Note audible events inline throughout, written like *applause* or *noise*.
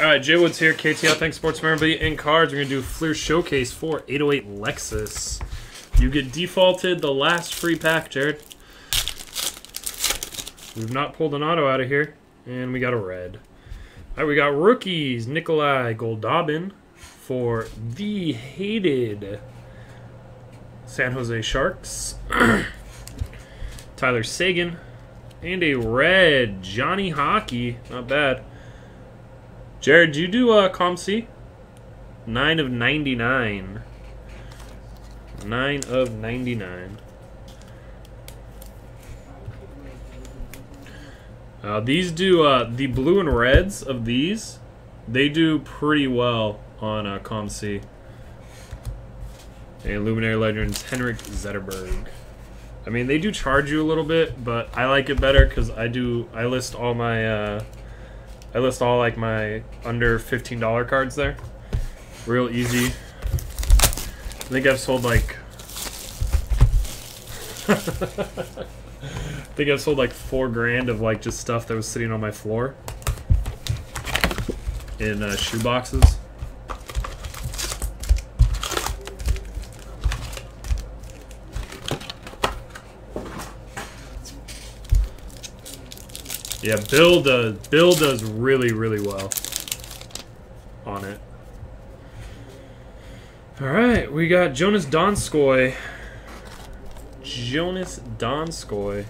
All right, Jay Woods here, KTA. Thanks, Sports Memorabilia and Cards. We're going to do Fleer Showcase for 808 Lexus. You get defaulted the last free pack, Jared. We've not pulled an auto out of here, and we got a red. All right, we got rookies. Nikolai Goldobin for the hated San Jose Sharks. *clears throat* Tyler Sagan. And a red Johnny Hockey. Not bad. Jared, do you do uh, COMC? 9 of 99. 9 of 99. Uh, these do, uh, the blue and reds of these, they do pretty well on uh, COMC. And Luminary Legends, Henrik Zetterberg. I mean, they do charge you a little bit, but I like it better because I do, I list all my, uh, I list all like my under $15 cards there. Real easy. I think I've sold like *laughs* I think I've sold like four grand of like just stuff that was sitting on my floor in uh, shoe boxes. Yeah, Bill does Bill does really really well on it. All right, we got Jonas Donskoy. Jonas Donskoy.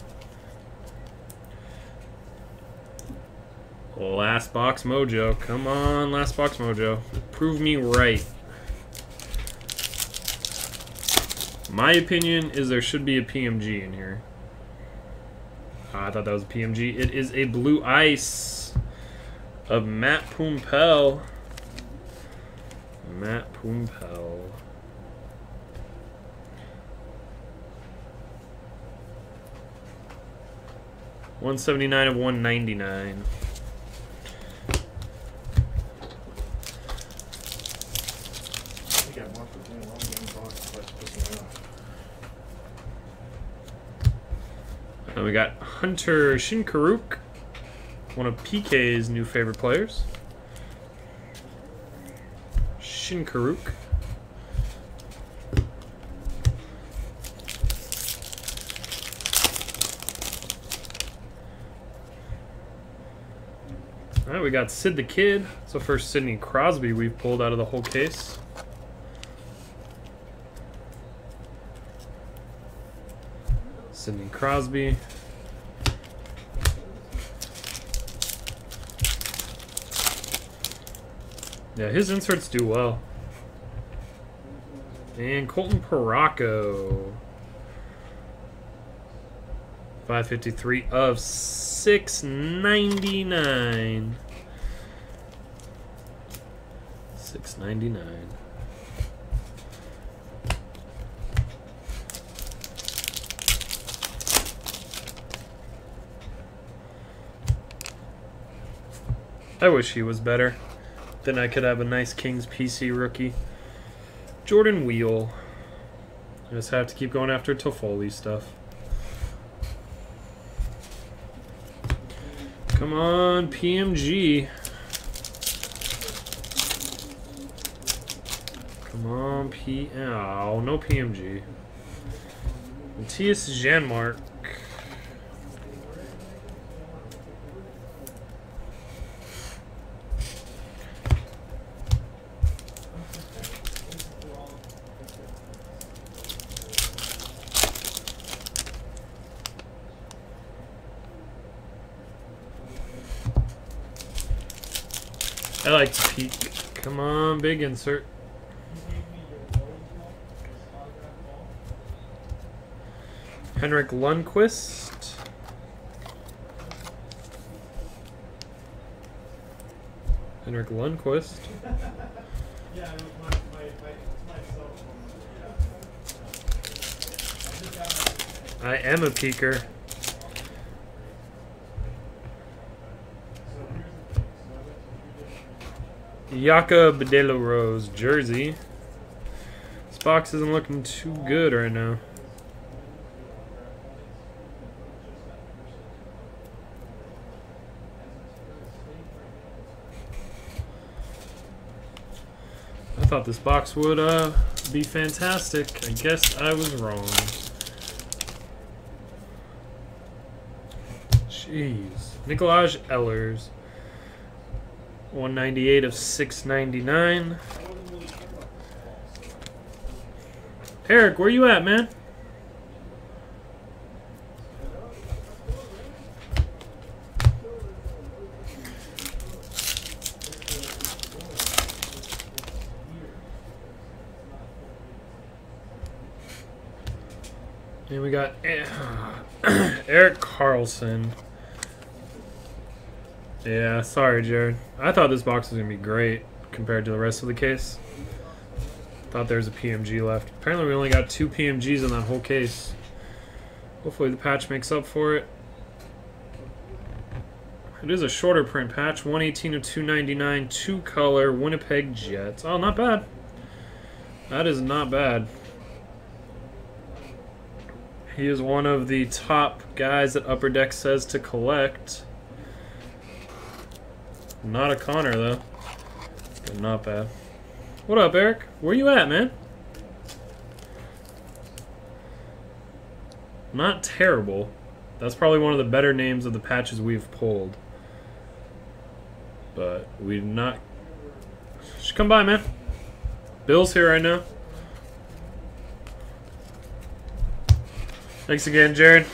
Last box mojo. Come on, last box mojo. Prove me right. My opinion is there should be a PMG in here. Oh, I thought that was a PMG. It is a blue ice of Matt Puempel. Matt Puempel. One seventy nine of one ninety nine. And we got Hunter Shinkaruk, one of PK's new favorite players. Shinkaruk. All right, we got Sid the Kid. It's the first Sidney Crosby we've pulled out of the whole case. Sidney Crosby. Yeah, his inserts do well. And Colton Parayko. 553 of 699. 699. I wish he was better. Then I could have a nice Kings PC rookie. Jordan Weal. I just have to keep going after Toffoli stuff. Come on, PMG. Come on, P. Oh, no PMG. Mattias Janmark. I like to peek. Come on, big insert. Henrik Lundqvist. Henrik Lundqvist. I am a peeker. Jacob de la Rose jersey. This box isn't looking too good right now. I thought this box would uh, be fantastic. I guess I was wrong. Jeez. Nikolaj Ehlers. 198 of 699. Eric, where you at, man? And we got eh, *clears throat* Erik Karlsson. Yeah, sorry, Jared. I thought this box was going to be great compared to the rest of the case. Thought there was a PMG left. Apparently we only got two PMGs in that whole case. Hopefully the patch makes up for it. It is a shorter print patch. 118 of 299, two color, Winnipeg Jets. Oh, not bad. That is not bad. He is one of the top guys that Upper Deck says to collect. Not a Connor, though. But not bad. What up, Eric? Where you at, man? Not terrible. That's probably one of the better names of the patches we've pulled. But we've not... Just come by, man. Bill's here right now. Thanks again, Jared.